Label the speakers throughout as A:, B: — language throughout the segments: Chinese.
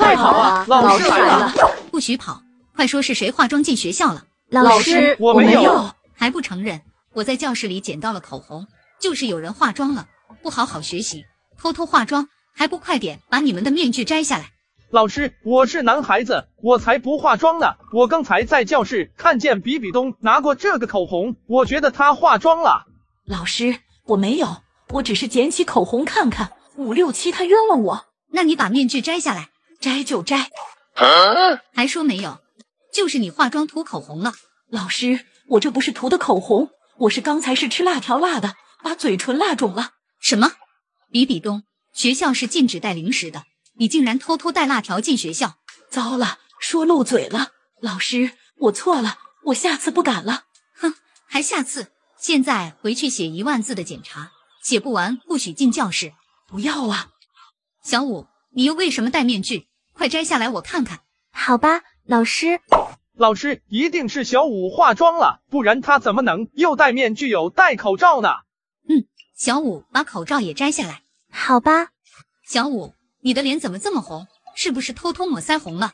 A: 快跑啊！老师来了！
B: 不许跑！快说是谁化妆进学校了？
A: 老师，
C: 我没有。
B: 还不承认？我在教室里捡到了口红，就是有人化妆了，不好好学习，偷偷化妆，还不快点把你们的面具摘下来！
C: 老师，我是男孩子，我才不化妆呢。我刚才在教室看见比比东拿过这个口红，我觉得他化妆了。
A: 老师，我没有，我只是捡起口红看看。五六七，他冤枉我。
B: 那你把面具摘下来，
A: 摘就摘。
B: 还说没有，就是你化妆涂口红了。
A: 老师，我这不是涂的口红，我是刚才是吃辣条辣的，把嘴唇辣肿了。
B: 什么？比比东，学校是禁止带零食的，你竟然偷偷带辣条进学校！
A: 糟了，说漏嘴了。老师，我错了，我下次不敢了。
B: 哼，还下次？现在回去写一万字的检查，写不完不许进教室。
A: 不要啊！
B: 小五，你又为什么戴面具？快摘下来我看看。
D: 好吧，老师。
C: 老师，一定是小五化妆了，不然他怎么能又戴面具又戴口罩呢？
B: 嗯，小五把口罩也摘下来。
D: 好吧。
B: 小五，你的脸怎么这么红？是不是偷偷抹腮红了？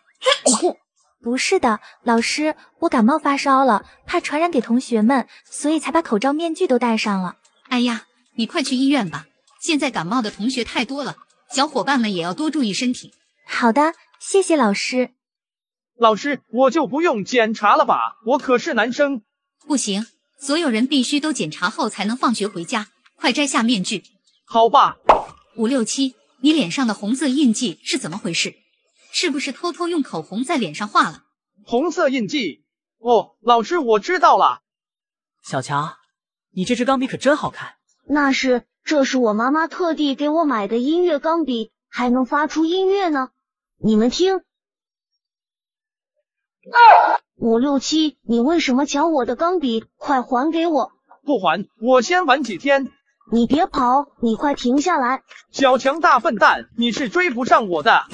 D: 不是的，老师，我感冒发烧了，怕传染给同学们，所以才把口罩、面具都戴上了。
B: 哎呀，你快去医院吧，现在感冒的同学太多了，小伙伴们也要多注意身体。
D: 好的，谢谢老师。
C: 老师，我就不用检查了吧？我可是男生。
B: 不行，所有人必须都检查后才能放学回家。快摘下面具。
C: 好吧。
B: 五六七，你脸上的红色印记是怎么回事？是不是偷偷用口红在脸上画了？
C: 红色印记？哦，老师，我知道了。
E: 小强，你这支钢笔可真好看。
F: 那是，这是我妈妈特地给我买的音乐钢笔，还能发出音乐呢。你们听。五六七，你为什么抢我的钢笔？快还给我！
C: 不还，我先玩几天。
F: 你别跑，你快停下来！
C: 小强大笨蛋，你是追不上我的。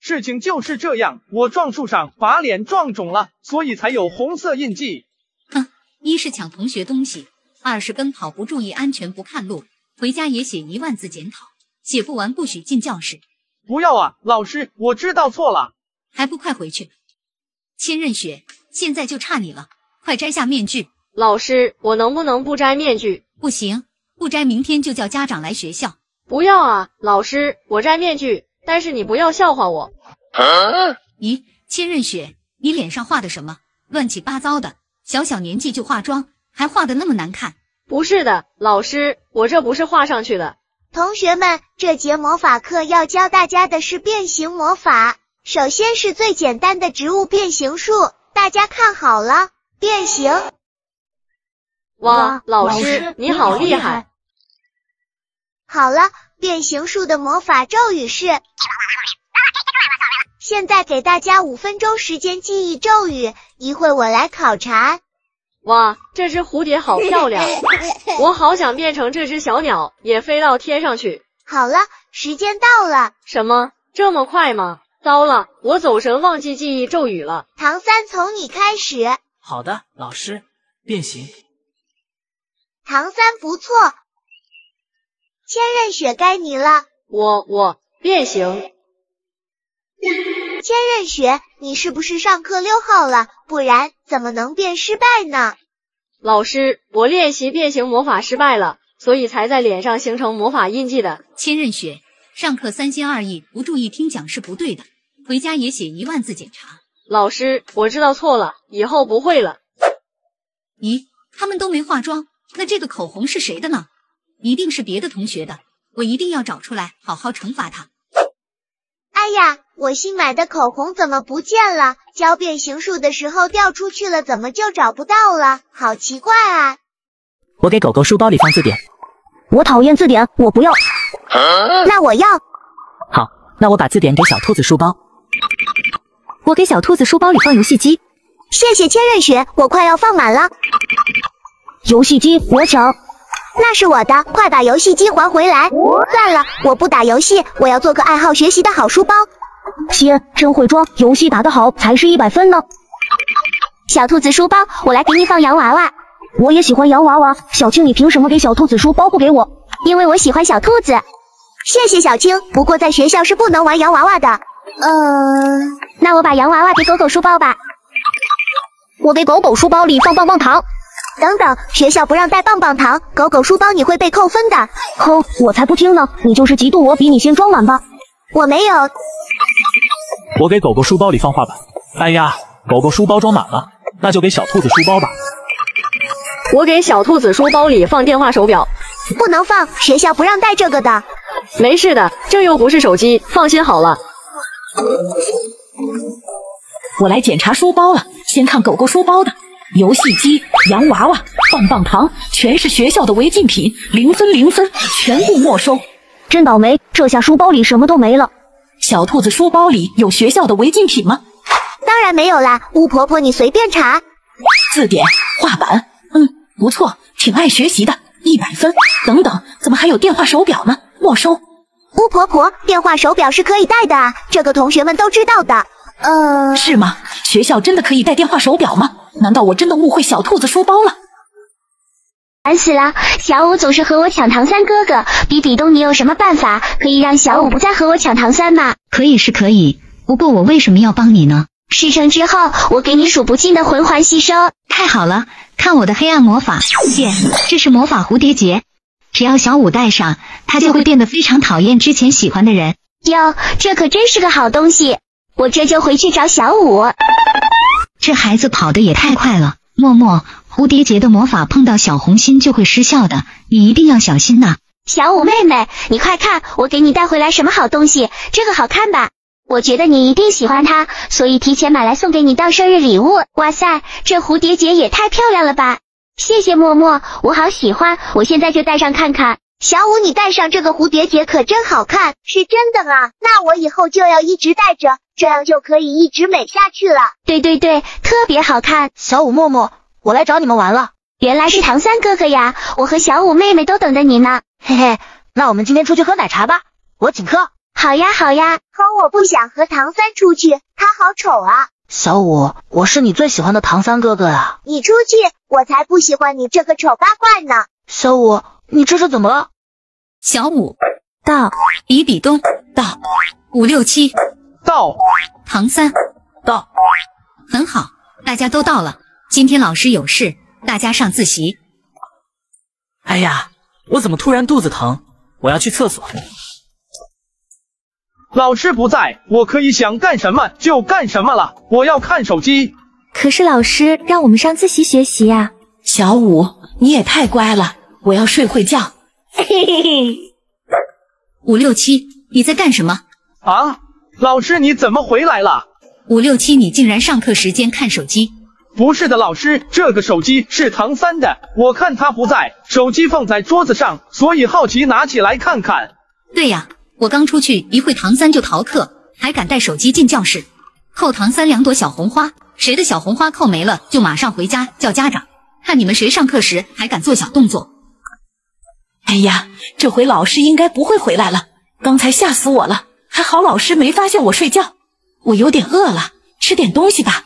C: 事情就是这样，我撞树上把脸撞肿了，所以才有红色印记。
B: 哼，一是抢同学东西，二是奔跑不注意安全不看路，回家也写一万字检讨，写不完不许进教室。
C: 不要啊，老师，我知道错了。
B: 还不快回去！千仞雪，现在就差你了，快摘下面具！
G: 老师，我能不能不摘面具？
B: 不行，不摘明天就叫家长来学校。
G: 不要啊，老师，我摘面具，但是你不要笑话我。
B: 咦，千仞雪，你脸上画的什么？乱七八糟的，小小年纪就化妆，还画的那么难看。
G: 不是的，老师，我这不是画上去的。
H: 同学们，这节魔法课要教大家的是变形魔法。首先是最简单的植物变形术，大家看好了，变形。
G: 哇，老师你好厉害！
H: 好了，变形术的魔法咒语是。现在给大家五分钟时间记忆咒语，一会我来考察。
G: 哇，这只蝴蝶好漂亮，我好想变成这只小鸟，也飞到天上去。
H: 好了，时间到了。
G: 什么？这么快吗？糟了，我走神忘记记忆咒语了。
H: 唐三，从你开始。
E: 好的，老师，变形。
H: 唐三不错。千仞雪，该你了。
G: 我我变形。
H: 千仞雪，你是不是上课溜号了？不然怎么能变失败呢？
G: 老师，我练习变形魔法失败了，所以才在脸上形成魔法印记的。
B: 千仞雪，上课三心二意，不注意听讲是不对的。回家也写一万字检查。
G: 老师，我知道错了，以后不会了。
B: 咦，他们都没化妆，那这个口红是谁的呢？一定是别的同学的，我一定要找出来，好好惩罚他。
H: 哎呀，我新买的口红怎么不见了？教变形术的时候掉出去了，怎么就找不到了？好奇怪啊！
E: 我给狗狗书包里放字典。
F: 我讨厌字典，我不要。
H: 那我要。
E: 好，那我把字典给小兔子书包。
D: 我给小兔子书包里放游戏机，
H: 谢谢千仞雪，我快要放满了。
F: 游戏机我抢，
H: 那是我的，快把游戏机还回来。算了，我不打游戏，我要做个爱好学习的好书包。
F: 天，真会装，游戏打得好才是一百分呢。
D: 小兔子书包，我来给你放洋娃娃。
F: 我也喜欢洋娃娃，小青，你凭什么给小兔子书包不给我？
D: 因为我喜欢小兔子。
H: 谢谢小青，不过在学校是不能玩洋娃娃的。
F: 呃，那我把洋娃娃给狗狗书包吧。我给狗狗书包里放棒棒糖。
H: 等等，学校不让带棒棒糖，狗狗书包你会被扣分的。
F: 哼，我才不听呢！你就是嫉妒我比你先装满吧。
H: 我没有。
I: 我给狗狗书包里放画板。哎呀，狗狗书包装满了，那就给小兔子书包吧。
G: 我给小兔子书包里放电话手表。
H: 不能放，学校不让带这个的。
G: 没事的，这又不是手机，放心好了。
A: 我来检查书包了，先看狗狗书包的。游戏机、洋娃娃、棒棒糖，全是学校的违禁品，零分零分，全部没收。
F: 真倒霉，这下书包里什么都没了。
A: 小兔子书包里有学校的违禁品吗？
H: 当然没有啦，巫婆婆你随便查。
A: 字典、画板，嗯，不错，挺爱学习的，一百分。等等，怎么还有电话手表呢？没收。
H: 巫婆婆，电话手表是可以带的啊，这个同学们都知道的。
A: 呃，是吗？学校真的可以带电话手表吗？难道我真的误会小兔子书包了？
F: 烦死了！小五总是和我抢唐三哥哥，比比东，你有什么办法可以让小五不再和我抢唐三吗？
B: 可以是可以，不过我为什么要帮你呢？
F: 事成之后，我给你数不尽的魂环吸收。
B: 太好了，看我的黑暗魔法！耶，这是魔法蝴蝶结，只要小五戴上，他就会变得非常讨厌之前喜欢的人。
F: 哟，这可真是个好东西！我这就回去找小五。
B: 这孩子跑得也太快了，默默，蝴蝶结的魔法碰到小红心就会失效的，你一定要小心呐。
F: 小五妹妹，你快看，我给你带回来什么好东西？这个好看吧？我觉得你一定喜欢它，所以提前买来送给你当生日礼物。哇塞，这蝴蝶结也太漂亮了吧！谢谢默默，我好喜欢，我现在就戴上看看。
H: 小五，你戴上这个蝴蝶结可真好看，是真的啊？那我以后就要一直戴着，这样就可以一直美下去了。
F: 对对对，特别好看。
J: 小五、默默，我来找你们玩了。
F: 原来是唐三哥哥呀，我和小五妹妹都等着你呢。
J: 嘿嘿，那我们今天出去喝奶茶吧，我请客。
F: 好呀好呀，
H: 可我不想和唐三出去，他好丑啊。
J: 小五，我是你最喜欢的唐三哥哥呀。
H: 你出去，我才不喜欢你这个丑八怪呢。
J: 小五。你这是怎么了？
B: 小五
D: 到，
B: 比比东到，五六七
C: 到，
B: 唐三
E: 到，
B: 很好，大家都到了。今天老师有事，大家上自习。
E: 哎呀，我怎么突然肚子疼？我要去厕所。
C: 老师不在，我可以想干什么就干什么了。我要看手机。
D: 可是老师让我们上自习学习呀。
A: 小五，你也太乖了。我要睡会觉。嘿嘿嘿。
B: 五六七，你在干什么？
C: 啊，老师你怎么回来了？
B: 五六七，你竟然上课时间看手机？
C: 不是的，老师，这个手机是唐三的，我看他不在，手机放在桌子上，所以好奇拿起来看看。
B: 对呀，我刚出去一会，唐三就逃课，还敢带手机进教室，扣唐三两朵小红花，谁的小红花扣没了，就马上回家叫家长。看你们谁上课时还敢做小动作。
A: 哎呀，这回老师应该不会回来了。刚才吓死我了，还好老师没发现我睡觉。我有点饿了，吃点东西吧。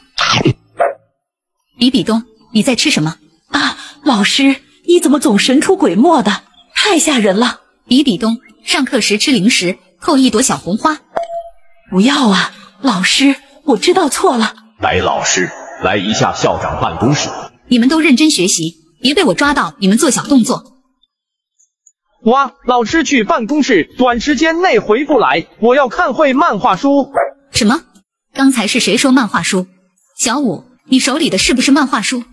B: 比比东，你在吃什么？
A: 啊，老师，你怎么总神出鬼没的？太吓人了。
B: 比比东，上课时吃零食扣一朵小红花。
A: 不要啊，老师，我知道错了。
K: 白，老师，来一下校长办公室。
B: 你们都认真学习，别被我抓到你们做小动作。
C: 哇，老师去办公室，短时间内回不来，我要看会漫画书。
B: 什么？刚才是谁说漫画书？小五，你手里的是不是漫画书？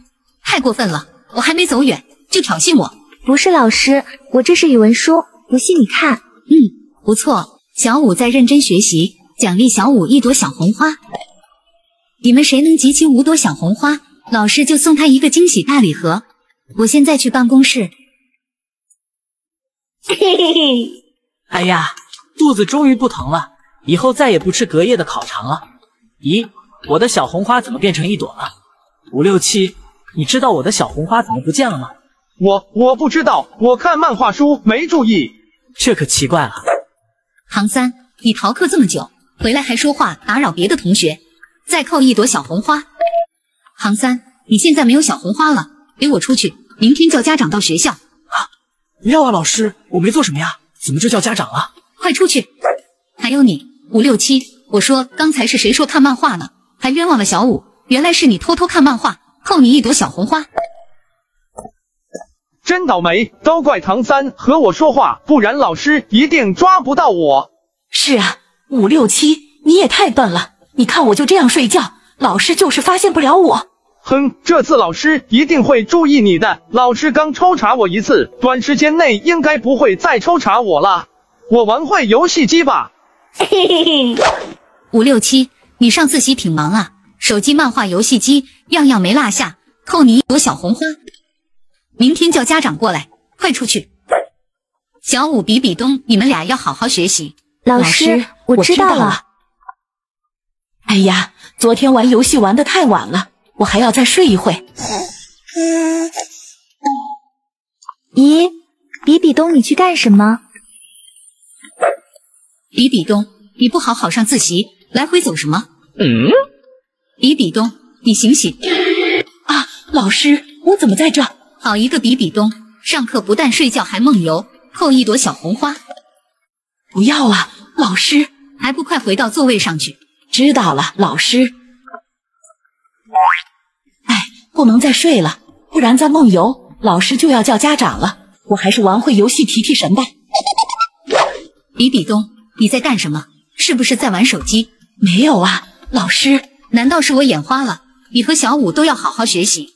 B: 太过分了！我还没走远就挑衅我。
D: 不是老师，我这是语文书，不信你看。
B: 嗯，不错，小五在认真学习，奖励小五一朵小红花。你们谁能集齐五朵小红花，老师就送他一个惊喜大礼盒。我现在去办公室。
A: 嘿嘿嘿，
E: 哎呀，肚子终于不疼了，以后再也不吃隔夜的烤肠了。咦，我的小红花怎么变成一朵了？五六七，你知道我的小红花怎么不见了吗？
C: 我我不知道，我看漫画书没注意。
E: 这可奇怪了。
B: 唐三，你逃课这么久，回来还说话打扰别的同学，再扣一朵小红花。唐三，你现在没有小红花了，给我出去！明天叫家长到学校。
E: 啊不要啊，老师，我没做什么呀，怎么就叫家长了？
A: 快
B: 快出去！还有你五六七，我说刚才是谁说看漫画呢？还冤枉了小五，原来是你偷偷看漫画，扣你一朵小红花。
C: 真倒霉，都怪唐三和我说话，不然老师一定抓不到我。
A: 是啊，五六七，你也太笨了！你看我就这样睡觉，老师就是发现不了我。
C: 哼，这次老师一定会注意你的。老师刚抽查我一次，短时间内应该不会再抽查我了。我玩会游戏机吧。
B: 五六七，你上自习挺忙啊，手机、漫画、游戏机，样样没落下，扣你一朵小红花。明天叫家长过来，快出去！小五、比比东，你们俩要好好学习。
D: 老师，我知道了。
A: 哎呀，昨天玩游戏玩的太晚了，我还要再睡一会。
D: 咦，比比东，你去干什么？
B: 比比东，你不好好上自习，来回走什么？
C: 嗯。
B: 比比东，你醒醒！
A: 啊，老师，我怎么在这？
B: 好一个比比东，上课不但睡觉还梦游，扣一朵小红花。
A: 不要啊，老师，
B: 还不快回到座位上去！
A: 知道了，老师。哎，不能再睡了，不然再梦游，老师就要叫家长了。我还是玩会游戏提提神吧。
B: 比比东，你在干什么？是不是在玩手机？
A: 没有啊，老师。
B: 难道是我眼花了？你和小五都要好好学习。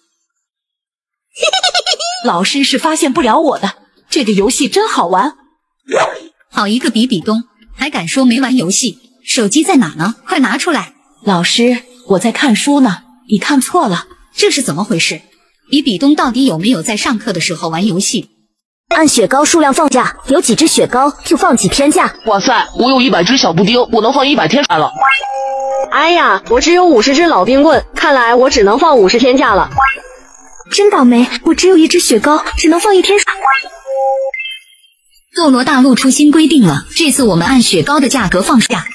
A: 老师是发现不了我的，这个游戏真好玩。
B: 好一个比比东，还敢说没玩游戏？手机在哪呢？快拿出来！
A: 老师，我在看书呢，你看错了，
B: 这是怎么回事？比比东到底有没有在上课的时候玩游戏？
J: 按雪糕数量放假，有几只雪糕就放几天假。
L: 哇塞，我有一百只小布丁，我能放一百天假了。
G: 哎呀，我只有五十只老冰棍，看来我只能放五十天假了。
D: 真倒霉，我只有一只雪糕，只能放一天。
B: 斗罗大陆出新规定了，这次我们按雪糕的价格放假。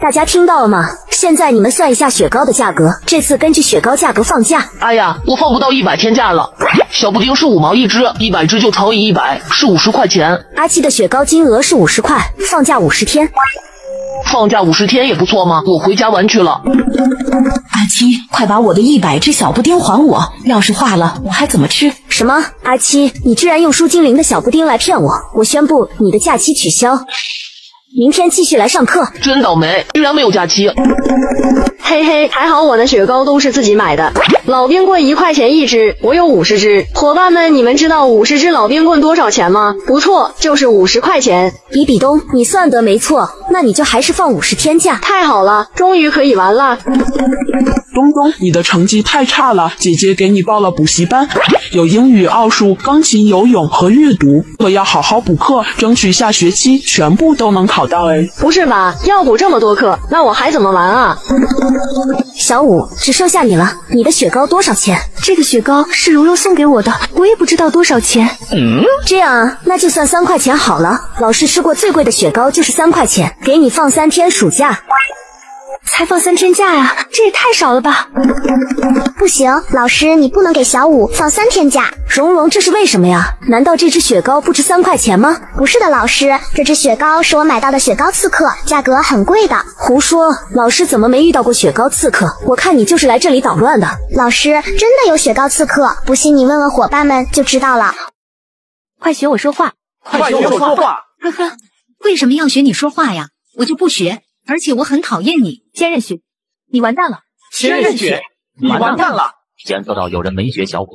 J: 大家听到了吗？现在你们算一下雪糕的价格，这次根据雪糕价格放假。
L: 哎呀，我放不到一百天假了。小布丁是五毛一只，一百只就乘以一百，是五十块钱。
J: 阿七的雪糕金额是五十块，放假五十天。
L: 放假五十天也不错嘛，我回家玩去了。
A: 阿七，快把我的一百只小布丁还我！要是化了，我还怎么吃？
J: 什么？阿七，你居然用输精灵的小布丁来骗我！我宣布你的假期取消，明天继续来上课。
L: 真倒霉，居然没有假期。
G: 嘿嘿，还好我的雪糕都是自己买的，老冰棍一块钱一只，我有五十只。伙伴们，你们知道五十只老冰棍多少钱吗？不错，就是五十块钱。
J: 比比东，你算得没错，那你就还是放五十天假。
G: 太好了，终于可以玩了。
M: 东东，你的成绩太差了，姐姐给你报了补习班，有英语、奥数、钢琴、游泳和阅读，可要好好补课，争取下学期全部都能考到。哎，
G: 不是吧？要补这么多课，那我还怎么玩啊？
J: 小五，只剩下你了。你的雪糕多少钱？
D: 这个雪糕是柔柔送给我的，我也不知道多少钱。
J: 嗯，这样啊，那就算三块钱好了。老师吃过最贵的雪糕就是三块钱，给你放三天暑假。
D: 才放三天假呀，这也太少了吧！
H: 不行，老师你不能给小五放三天假。
J: 蓉蓉，这是为什么呀？难道这只雪糕不值三块钱吗？
H: 不是的，老师，这只雪糕是我买到的雪糕刺客，价格很贵的。
J: 胡说，老师怎么没遇到过雪糕刺客？我看你就是来这里捣乱的。
H: 老师，真的有雪糕刺客，不信你问问伙伴们就知道了。
D: 快学我说话，
C: 快学我说话！
B: 呵呵，为什么要学你说话呀？我就不学。而且我很讨厌你，
D: 千仞雪，你完蛋了！
C: 千仞雪，你完蛋了！
N: 检测到有人没学小五，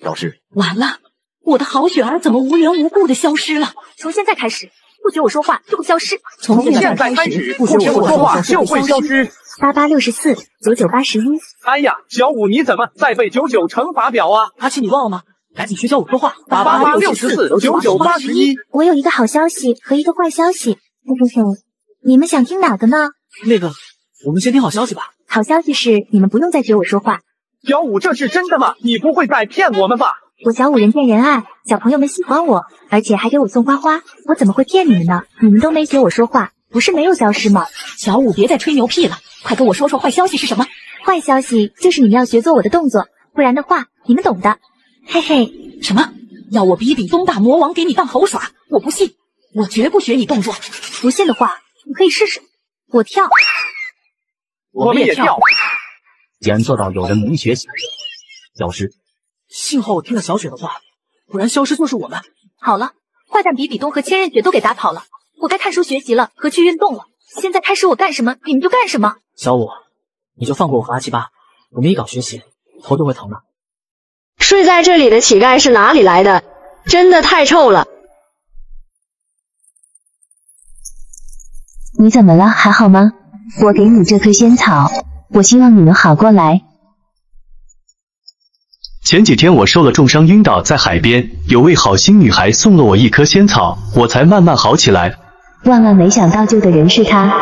N: 老师，
A: 完了，我的好雪儿怎么无缘无故的消失了？
D: 从现在开始，不学我说话就会消失。
C: 从现在开始，不学我说话就会消失。
D: 八八六十四，九九八十一。
C: 哎呀，小五你怎么在背九九乘法表啊？
E: 阿七你忘了吗？赶紧学小五说话。
C: 八八六十四，九九八十一。
D: 我有一个好消息和一个坏消息。嘿嘿嘿。你们想听哪个呢？
E: 那个，我们先听好消息吧。
D: 好消息是你们不用再学我说话。
C: 小五，这是真的吗？你不会在骗我们吧？
D: 我小五人见人爱，小朋友们喜欢我，而且还给我送花花，我怎么会骗你们呢？你们都没学我说话，不是没有消失吗？
A: 小五，别再吹牛屁了，快跟我说说坏消息是什么？
D: 坏消息就是你们要学做我的动作，不然的话，你们懂的。嘿嘿，
A: 什么？要我比比东大魔王给你当猴耍？我不信，我绝不学你动作。
D: 不信的话，你可以试试。我跳，
C: 我们也跳。
N: 既然做到有人能学习，消失。
E: 幸好我听了小雪的话，不然消失就是我们。
D: 好了，坏蛋比比东和千仞雪都给打跑了，我该看书学习了和去运动了。现在开始我干什么，你们就干什么。
E: 小五，你就放过我和阿七吧，我们一搞学习，头就会疼的。
G: 睡在这里的乞丐是哪里来的？真的太臭了！
O: 你怎么了？还好吗？我给你这颗仙草，我希望你能好过来。
P: 前几天我受了重伤晕倒在海边，有位好心女孩送了我一颗仙草，我才慢慢好起来。
O: 万万没想到救的人是他，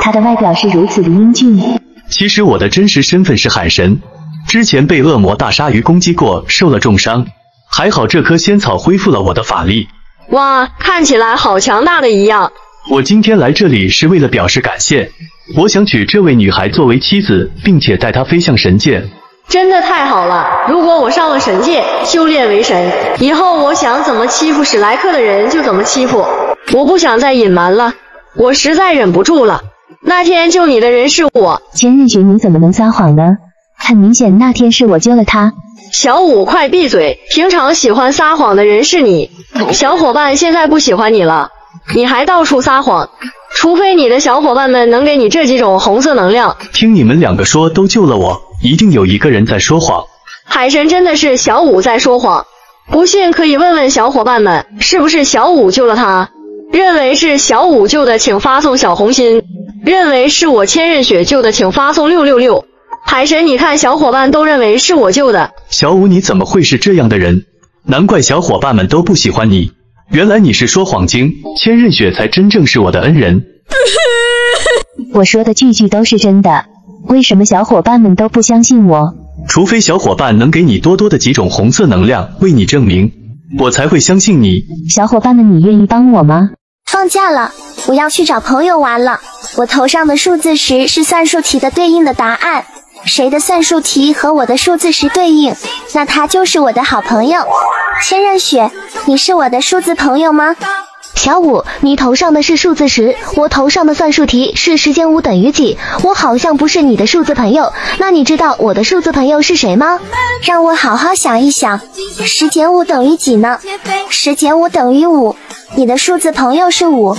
O: 他的外表是如此的英俊。
P: 其实我的真实身份是海神，之前被恶魔大鲨鱼攻击过，受了重伤，还好这颗仙草恢复了我的法力。
G: 哇，看起来好强大的一样。
P: 我今天来这里是为了表示感谢，我想娶这位女孩作为妻子，并且带她飞向神界。
G: 真的太好了！如果我上了神界，修炼为神，以后我想怎么欺负史莱克的人就怎么欺负。我不想再隐瞒了，我实在忍不住了。那天救你的人是我。
O: 千仞雪，你怎么能撒谎呢？很明显，那天是我救了他。
G: 小五，快闭嘴！平常喜欢撒谎的人是你，小伙伴现在不喜欢你了。你还到处撒谎，除非你的小伙伴们能给你这几种红色能量。
P: 听你们两个说都救了我，一定有一个人在说谎。
G: 海神真的是小五在说谎，不信可以问问小伙伴们，是不是小五救了他？认为是小五救的，请发送小红心；认为是我千仞雪救的，请发送六六六。海神，你看小伙伴都认为是我救的。
P: 小五，你怎么会是这样的人？难怪小伙伴们都不喜欢你。原来你是说谎精，千仞雪才真正是我的恩人。
O: 我说的句句都是真的，为什么小伙伴们都不相信我？
P: 除非小伙伴能给你多多的几种红色能量，为你证明，我才会相信你。
O: 小伙伴们，你愿意帮我吗？
Q: 放假了，我要去找朋友玩了。我头上的数字十是算术题的对应的答案。谁的算术题和我的数字十对应，那他就是我的好朋友。千仞雪，你是我的数字朋友吗？小五，你头上的是数字十，我头上的算术题是时间五等于几，我好像不是你的数字朋友。那你知道我的数字朋友是谁吗？让我好好想一想，十减五等于几呢？十减五等于五，你的数字朋友是五。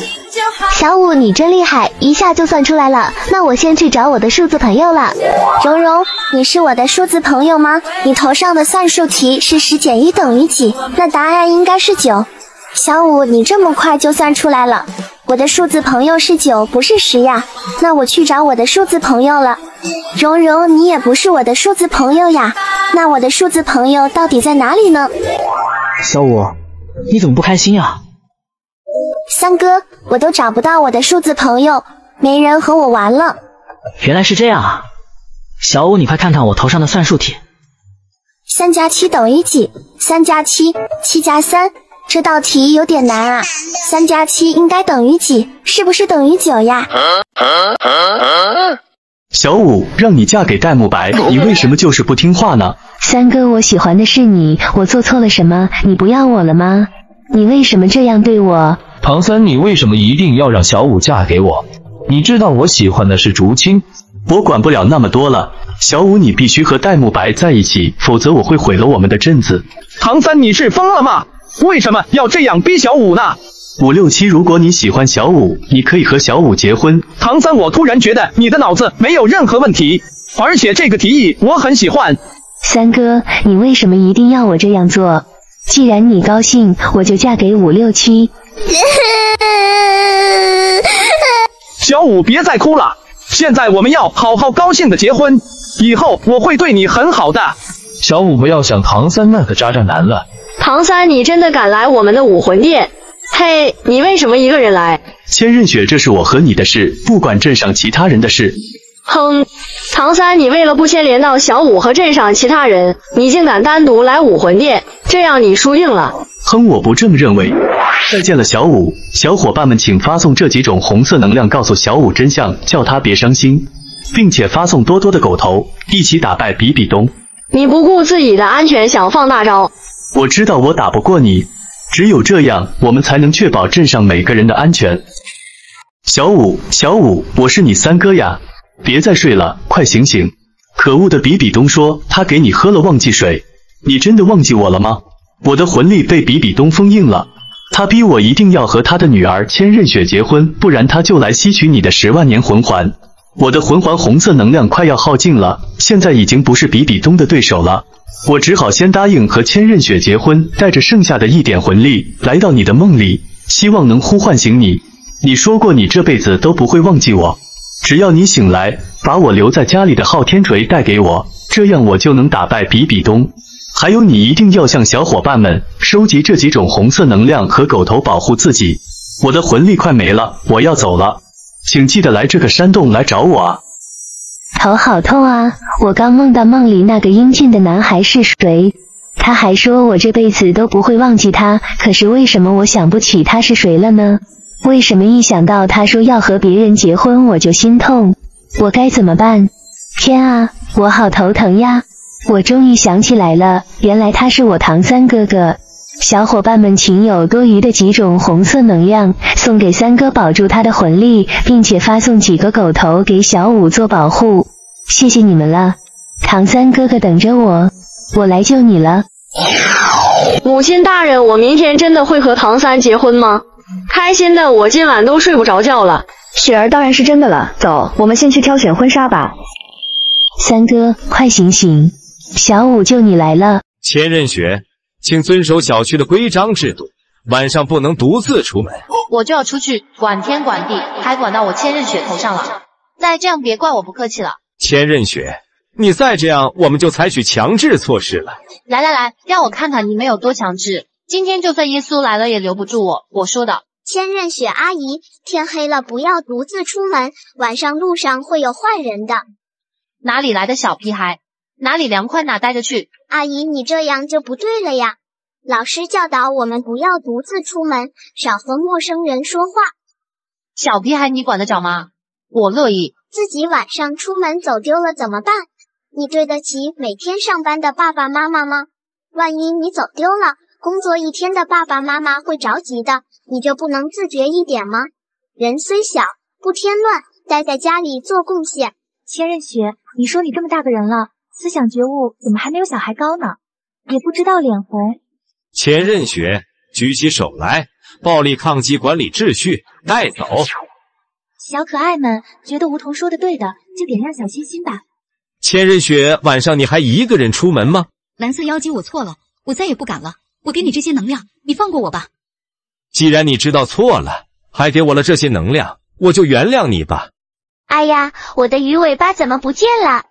Q: 小五，你真厉害，一下就算出来了。那我先去找我的数字朋友了。蓉蓉，你是我的数字朋友吗？你头上的算术题是十减一等于几？那答案应该是九。小五，你这么快就算出来了，我的数字朋友是九，不是十呀。那我去找我的数字朋友了。蓉蓉，你也不是我的数字朋友呀。那我的数字朋友到底在哪里呢？
E: 小五，你怎么不开心呀？
Q: 三哥，我都找不到我的数字朋友，没人和我玩了。
E: 原来是这样啊！小五，你快看看我头上的算术题。
Q: 三加七等于几？三加七，七加三。这道题有点难啊！三加七应该等于几？是不是等于九呀？
P: 小五，让你嫁给戴沐白，你为什么就是不听话呢？
O: 三哥，我喜欢的是你，我做错了什么？你不要我了吗？你为什么这样对我？
R: 唐三，你为什么一定要让小五嫁给我？你知道我喜欢的是竹青，
P: 我管不了那么多了。小五，你必须和戴沐白在一起，否则我会毁了我们的镇子。
C: 唐三，你是疯了吗？为什么要这样逼小五呢？
P: 五六七，如果你喜欢小五，你可以和小五结婚。
C: 唐三，我突然觉得你的脑子没有任何问题，而且这个提议我很喜欢。
O: 三哥，你为什么一定要我这样做？既然你高兴，我就嫁给五六七。
C: 小五，别再哭了，现在我们要好好高兴的结婚，以后我会对你很好的。
R: 小五，不要想唐三那个渣渣男了。
G: 唐三，你真的敢来我们的武魂殿？嘿，你为什么一个人来？
P: 千仞雪，这是我和你的事，不管镇上其他人的事。
G: 哼，唐三，你为了不牵连到小五和镇上其他人，你竟敢单独来武魂殿，这样你输硬了。
P: 哼，我不这么认为。再见了，小五，小伙伴们，请发送这几种红色能量，告诉小五真相，叫他别伤心，并且发送多多的狗头，一起打败比比东。
G: 你不顾自己的安全想放大招？
P: 我知道我打不过你，只有这样，我们才能确保镇上每个人的安全。小五，小五，我是你三哥呀，别再睡了，快醒醒！可恶的比比东说他给你喝了忘记水，你真的忘记我了吗？我的魂力被比比东封印了，他逼我一定要和他的女儿千仞雪结婚，不然他就来吸取你的十万年魂环。我的魂环红色能量快要耗尽了，现在已经不是比比东的对手了，我只好先答应和千仞雪结婚，带着剩下的一点魂力来到你的梦里，希望能呼唤醒你。你说过你这辈子都不会忘记我，只要你醒来，把我留在家里的昊天锤带给我，这样我就能打败比比东。还有，你一定要向小伙伴们收集这几种红色能量和狗头保护自己。我的魂力快没了，我要走了，请记得来这个山洞来找我啊！
O: 头好痛啊！我刚梦到梦里那个英俊的男孩是谁？他还说我这辈子都不会忘记他，可是为什么我想不起他是谁了呢？为什么一想到他说要和别人结婚我就心痛？我该怎么办？天啊，我好头疼呀！我终于想起来了，原来他是我唐三哥哥。小伙伴们，请有多余的几种红色能量送给三哥，保住他的魂力，并且发送几个狗头给小五做保护。谢谢你们了，唐三哥哥等着我，我来救你了。
G: 母亲大人，我明天真的会和唐三结婚吗？开心的我今晚都睡不着觉了。
Q: 雪儿当然是真的了，走，我们先去挑选婚纱吧。
O: 三哥，快醒醒，小五救你来了。
S: 千仞雪，请遵守小区的规章制度，晚上不能独自出门。
T: 我就要出去，管天管地，还管到我千仞雪头上了。再这样，别怪我不客气了。
S: 千仞雪，你再这样，我们就采取强制措施了。
T: 来来来，让我看看你们有多强制。今天就算耶稣来了也留不住我，我说的。
H: 千仞雪阿姨，天黑了不要独自出门，晚上路上会有坏人的。
T: 哪里来的小屁孩？哪里凉快哪待着去。
H: 阿姨，你这样就不对了呀。老师教导我们不要独自出门，少和陌生人说话。
T: 小屁孩，你管得着吗？我乐意。
H: 自己晚上出门走丢了怎么办？你对得起每天上班的爸爸妈妈吗？万一你走丢了，工作一天的爸爸妈妈会着急的。你就不能自觉一点吗？人虽小，不添乱，待在家里做贡献。
D: 千仞雪，你说你这么大个人了，思想觉悟怎么还没有小孩高呢？也不知道脸红。
S: 千仞雪，举起手来！暴力抗击，管理秩序，带走。
D: 小可爱们觉得梧桐说的对的，就点亮小心心吧。
S: 千仞雪，晚上你还一个人出门吗？
B: 蓝色妖姬，我错了，我再也不敢了。我给你这些能量，你放过我吧。
S: 既然你知道错了，还给我了这些能量，我就原谅你吧。
F: 哎呀，我的鱼尾巴怎么不见了？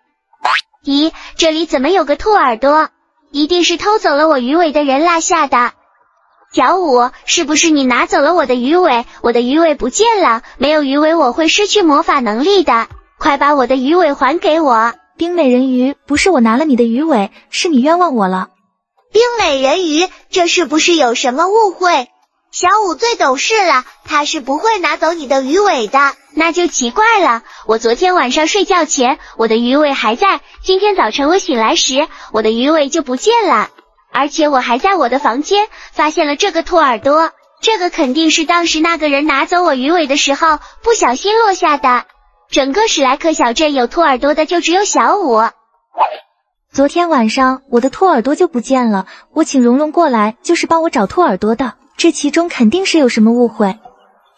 F: 咦，这里怎么有个兔耳朵？一定是偷走了我鱼尾的人落下的。小五，是不是你拿走了我的鱼尾？我的鱼尾不见了，没有鱼尾我会失去魔法能力的。快把我的鱼尾还给我！
D: 冰美人鱼，不是我拿了你的鱼尾，是你冤枉我了。
F: 冰美人鱼，这是不是有什么误会？小五最懂事了，他是不会拿走你的鱼尾的，那就奇怪了。我昨天晚上睡觉前，我的鱼尾还在；今天早晨我醒来时，我的鱼尾就不见了。而且我还在我的房间发现了这个兔耳朵，这个肯定是当时那个人拿走我鱼尾的时候不小心落下的。整个史莱克小镇有兔耳朵的就只有小五。
D: 昨天晚上我的兔耳朵就不见了，我请蓉蓉过来就是帮我找兔耳朵的。这其中肯定是有什么误会，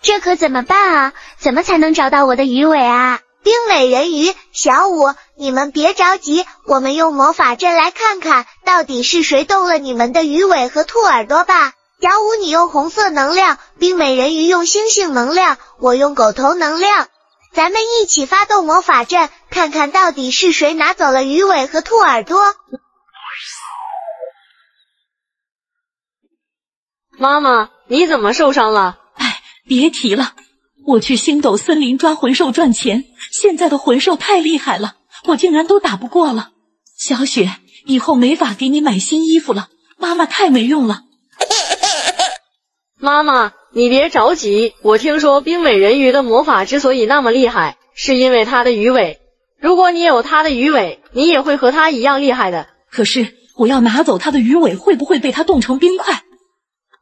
F: 这可怎么办啊？怎么才能找到我的鱼尾啊？冰美人鱼、小五，你们别着急，我们用魔法阵来看看到底是谁动了你们的鱼尾和兔耳朵吧。小五，你用红色能量，冰美人鱼用星星能量，我用狗头能量，咱们一起发动魔法阵，看看到底是谁拿走了鱼尾和兔耳朵。
G: 妈妈，你怎么受伤了？
A: 哎，别提了，我去星斗森林抓魂兽赚钱，现在的魂兽太厉害了，我竟然都打不过了。小雪，以后没法给你买新衣服了，妈妈太没用了。
G: 妈妈，你别着急，我听说冰美人鱼的魔法之所以那么厉害，是因为它的鱼尾。如果你有它的鱼尾，你也会和它一样厉害的。
A: 可是我要拿走它的鱼尾，会不会被它冻成冰块？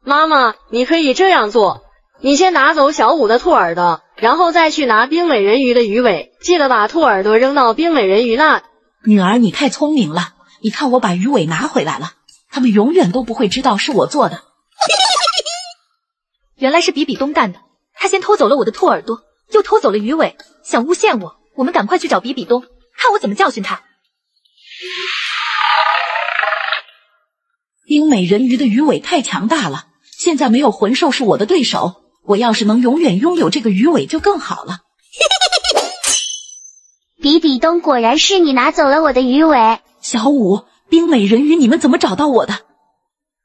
G: 妈妈，你可以这样做，你先拿走小五的兔耳朵，然后再去拿冰美人鱼的鱼尾，记得把兔耳朵扔到冰美人鱼那。
A: 女儿，你太聪明了，你看我把鱼尾拿回来了，他们永远都不会知道是我做的。
D: 原来是比比东干的，他先偷走了我的兔耳朵，又偷走了鱼尾，想诬陷我。我们赶快去找比比东，看我怎么教训他。
A: 冰美人鱼的鱼尾太强大了，现在没有魂兽是我的对手。我要是能永远拥有这个鱼尾就更好了。
F: 比比东果然是你拿走了我的鱼尾。
A: 小五，冰美人鱼，你们怎么找到我的？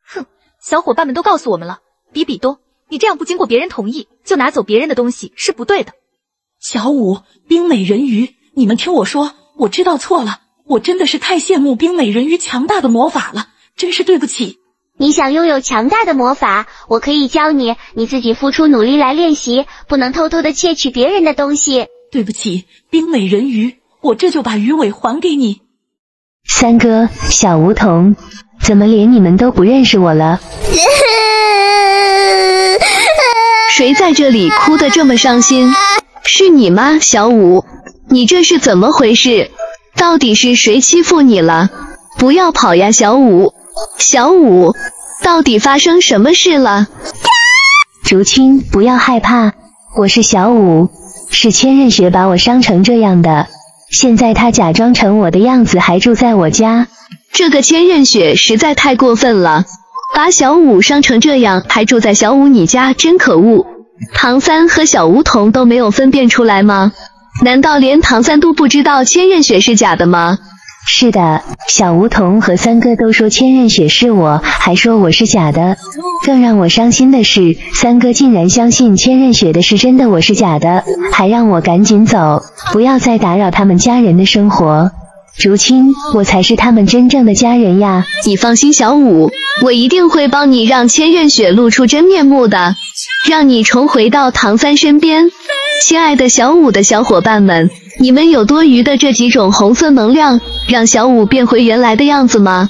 D: 哼，小伙伴们都告诉我们了，比比东，你这样不经过别人同意就拿走别人的东西是不对的。
A: 小五，冰美人鱼，你们听我说，我知道错了，我真的是太羡慕冰美人鱼强大的魔法了，真是对不起。
F: 你想拥有强大的魔法，我可以教你，你自己付出努力来练习，不能偷偷的窃取别人的东西。
A: 对不起，冰美人鱼，我这就把鱼尾还给你。
O: 三哥，小梧桐，怎么连你们都不认识我了？
U: 谁在这里哭得这么伤心？是你吗，小五？你这是怎么回事？到底是谁欺负你了？不要跑呀，小五！小五，到底发生什么事了？
O: 竹青，不要害怕，我是小五，是千仞雪把我伤成这样的。现在他假装成我的样子，还住在我家。
U: 这个千仞雪实在太过分了，把小五伤成这样，还住在小五你家，真可恶！唐三和小梧桐都没有分辨出来吗？难道连唐三都不知道千仞雪是假的吗？
O: 是的，小梧桐和三哥都说千仞雪是我，还说我是假的。更让我伤心的是，三哥竟然相信千仞雪的是真的，我是假的，还让我赶紧走，不要再打扰他们家人的生活。竹青，我才是他们真正的家人呀！
U: 你放心，小五，我一定会帮你让千仞雪露出真面目的，让你重回到唐三身边。亲爱的小五的小伙伴们，你们有多余的这几种红色能量，让小五变回原来的样子吗？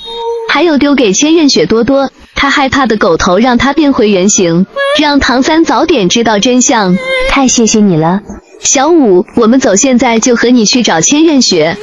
U: 还有丢给千仞雪多多，他害怕的狗头，让他变回原形，让唐三早点知道真相。
O: 太谢谢你了，
U: 小五，我们走，现在就和你去找千仞雪。